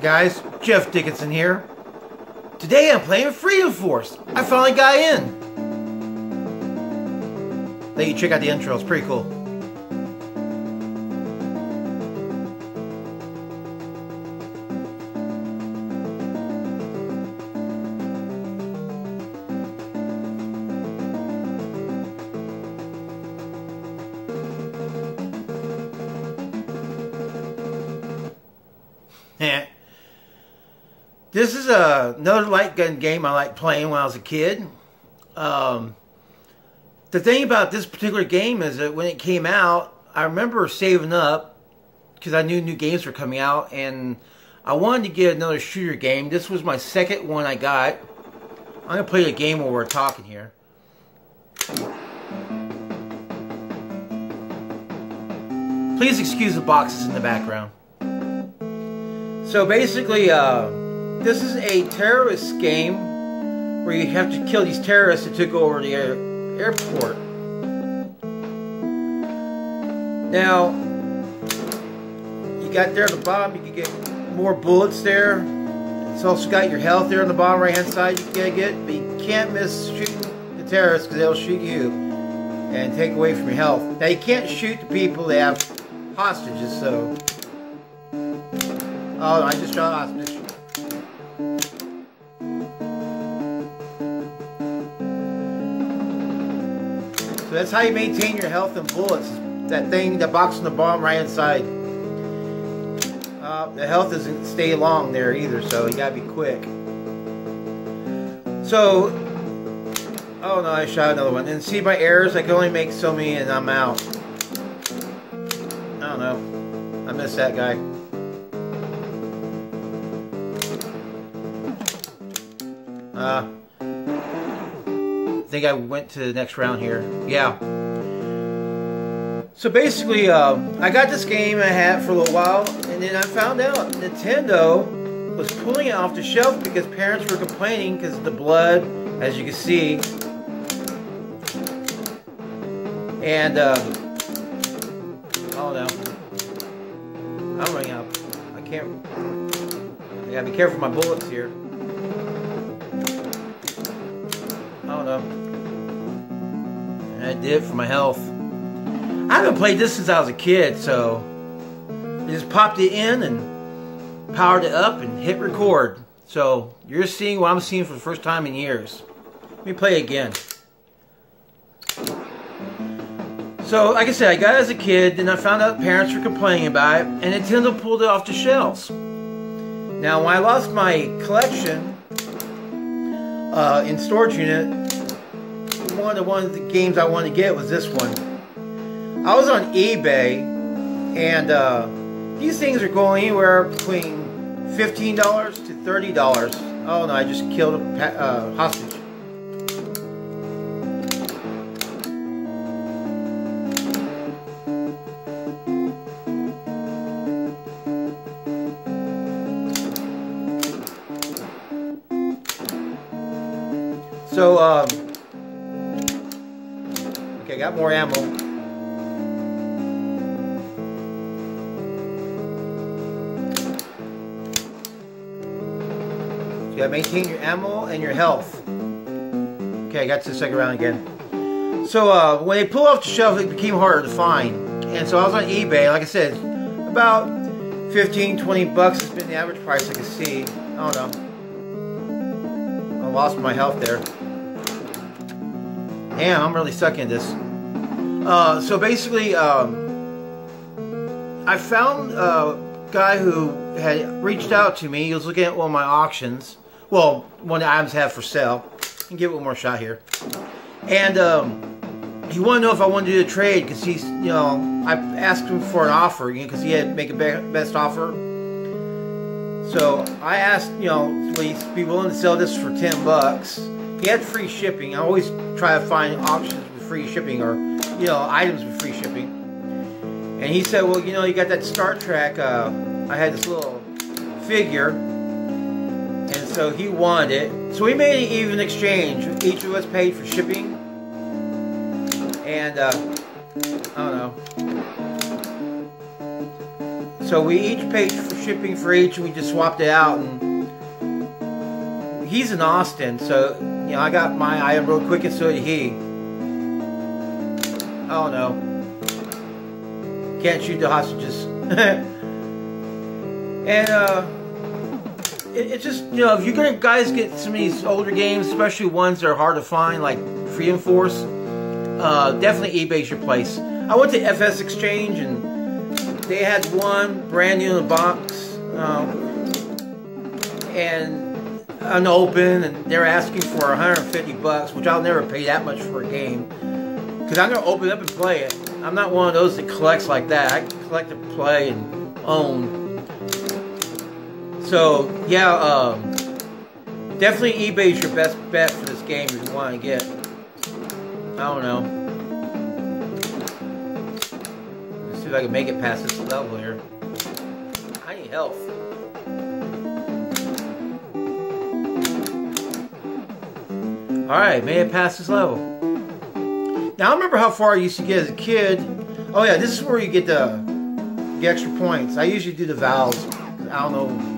Hey guys, Jeff Dickinson here. Today I'm playing Freedom Force. I finally got in. Let you check out the intro, it's pretty cool. Yeah. This is a, another light gun game I like playing when I was a kid. Um, the thing about this particular game is that when it came out, I remember saving up because I knew new games were coming out and I wanted to get another shooter game. This was my second one I got. I'm to play a game while we're talking here. Please excuse the boxes in the background. So basically, uh, this is a terrorist game where you have to kill these terrorists that took over the air airport. Now, you got there at the bottom, you can get more bullets there. It's also got your health there on the bottom right hand side you can get, but you can't miss shooting the terrorists because they'll shoot you and take away from your health. Now, you can't shoot the people that have hostages, so Oh, I just shot a So that's how you maintain your health and bullets. That thing, that box on the bomb right inside. Uh, the health doesn't stay long there either, so you gotta be quick. So, oh no, I shot another one. And see my errors, I can only make so many and I'm out. I don't know. I missed that guy. Uh, I think I went to the next round here. Yeah. So basically, um, I got this game I had for a little while, and then I found out Nintendo was pulling it off the shelf because parents were complaining because the blood, as you can see. And, uh, oh no. I'm running out. I can't, I gotta be careful with my bullets here. And I did for my health. I haven't played this since I was a kid, so I just popped it in and powered it up and hit record. So you're seeing what I'm seeing for the first time in years. Let me play again. So, like I said, I got it as a kid, then I found out parents were complaining about it, and Nintendo pulled it off the shelves. Now, when I lost my collection uh, in storage unit, one of the ones the games I wanted to get was this one. I was on eBay, and uh, these things are going anywhere between $15 to $30. Oh no, I just killed a uh, hostage. So, um, got more ammo. You gotta maintain your ammo and your health. Okay, I got to the second round again. So, uh, when they pull off the shelf, it became harder to find. And so I was on eBay, like I said, about 15, 20 bucks has been the average price I can see. I don't know. I lost my health there. Damn, I'm really sucking this. Uh, so basically, um, I found a guy who had reached out to me. He was looking at one of my auctions. Well, one items have for sale. And give it one more shot here. And um, he wanted to know if I wanted to do a trade because he's, you know, I asked him for an offer because you know, he had to make a be best offer. So I asked, you know, he be willing to sell this for 10 bucks? He had free shipping. I always try to find options with free shipping or, you know, items with free shipping. And he said, well, you know, you got that Star Trek, uh, I had this little figure. And so he wanted it. So we made an even exchange. Each of us paid for shipping. And, uh, I don't know. So we each paid for shipping for each, and we just swapped it out. And he's in Austin, so you know I got my item real quick, and so did he. Oh no. Can't shoot the hostages. and uh, it, it's just you know if gonna guys get some of these older games, especially ones that are hard to find, like Freedom Force, uh, definitely eBay's your place. I went to FS Exchange and they had one brand new in the box, um, and unopened, and they're asking for 150 bucks, which I'll never pay that much for a game. Because I'm going to open it up and play it. I'm not one of those that collects like that. I collect to play and own. So, yeah, um, definitely eBay's your best bet for this game if you want to get. I don't know. Let's see if I can make it past this level here. I need health. Alright, made it past this level. Now I remember how far I used to get as a kid. Oh yeah, this is where you get the, the extra points. I usually do the valves. I don't know.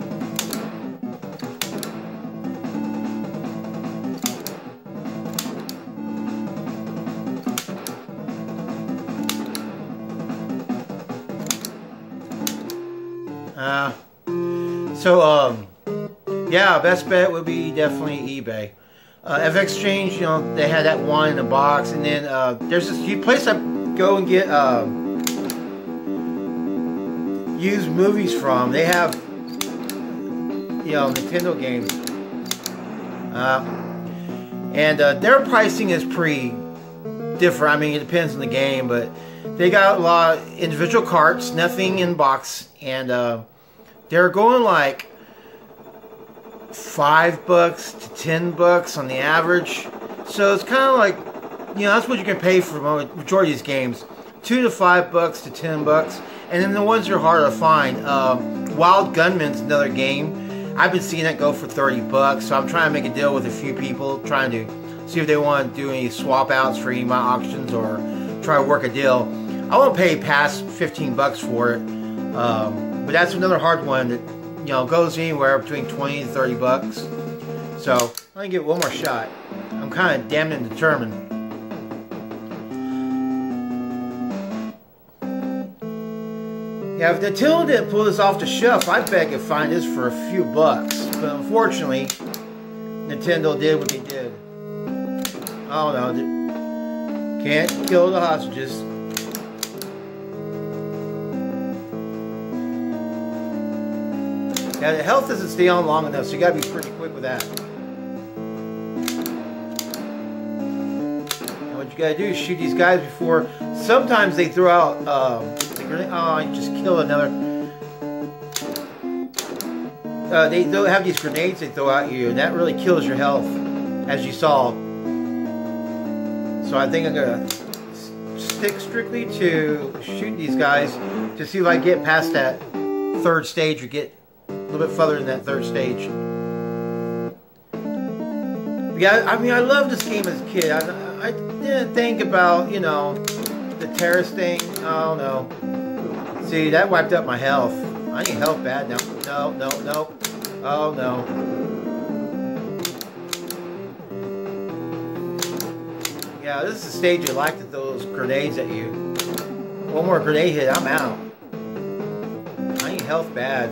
Uh, so, um, yeah, best bet would be definitely eBay. Uh, FX Exchange, you know, they had that one in the box, and then uh, there's this place I go and get uh, used movies from. They have, you know, Nintendo games, uh, and uh, their pricing is pretty different. I mean, it depends on the game, but they got a lot of individual carts, nothing in box, and uh, they're going like five bucks to ten bucks on the average. So it's kind of like, you know, that's what you can pay for majority of these games. Two to five bucks to ten bucks. And then the ones that are harder to find. Uh, Wild Gunman's another game. I've been seeing that go for 30 bucks. So I'm trying to make a deal with a few people, trying to see if they want to do any swap outs for any of my auctions or try to work a deal. I won't pay past 15 bucks for it. Um, but that's another hard one that you know, goes anywhere between 20 and 30 bucks. So, let me get one more shot. I'm kind of damned and determined. Yeah, if Nintendo didn't pull this off the shelf, I bet I could find this for a few bucks. But unfortunately, Nintendo did what they did. I don't know. Can't kill the hostages. Yeah, the health doesn't stay on long enough, so you gotta be pretty quick with that. And what you gotta do is shoot these guys before. Sometimes they throw out um. Oh, you just killed another. Uh, they don't have these grenades they throw at you, and that really kills your health, as you saw. So I think I'm gonna stick strictly to shooting these guys to see if I get past that third stage or get a little bit further in that third stage. Yeah, I mean, I loved this game as a kid. I, I didn't think about, you know, the terrorist thing. Oh, no. See, that wiped up my health. I need health bad now. No, no, no. Oh, no. Yeah, this is the stage you like those grenades at you. One more grenade hit, I'm out. I need health bad.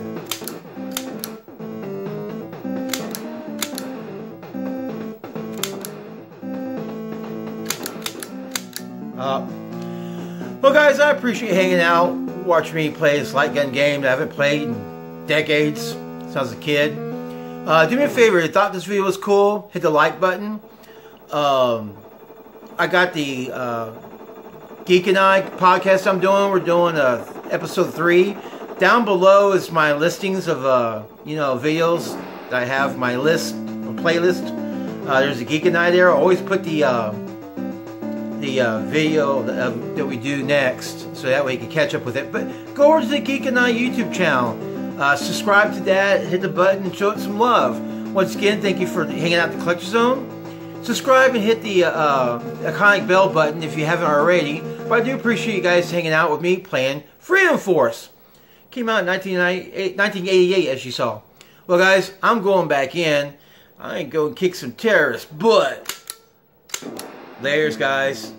Well, guys, I appreciate hanging out, watching me play this light gun game that I haven't played in decades since I was a kid. Uh, do me a favor, if you thought this video was cool, hit the like button. Um, I got the uh, Geek and I podcast I'm doing. We're doing uh, episode 3. Down below is my listings of, uh, you know, videos I have, my list, playlist. Uh, there's a Geek and I there. I always put the uh, the uh, video that, uh, that, we do next, so that way you can catch up with it. But go over to the Geek and I YouTube channel, uh, subscribe to that, hit the button, and show it some love. Once again, thank you for hanging out the Collectors Zone. Subscribe and hit the uh, iconic bell button if you haven't already. But I do appreciate you guys hanging out with me playing Freedom Force. Came out in 1988, as you saw. Well, guys, I'm going back in. I ain't going to kick some terrorists, but there's guys.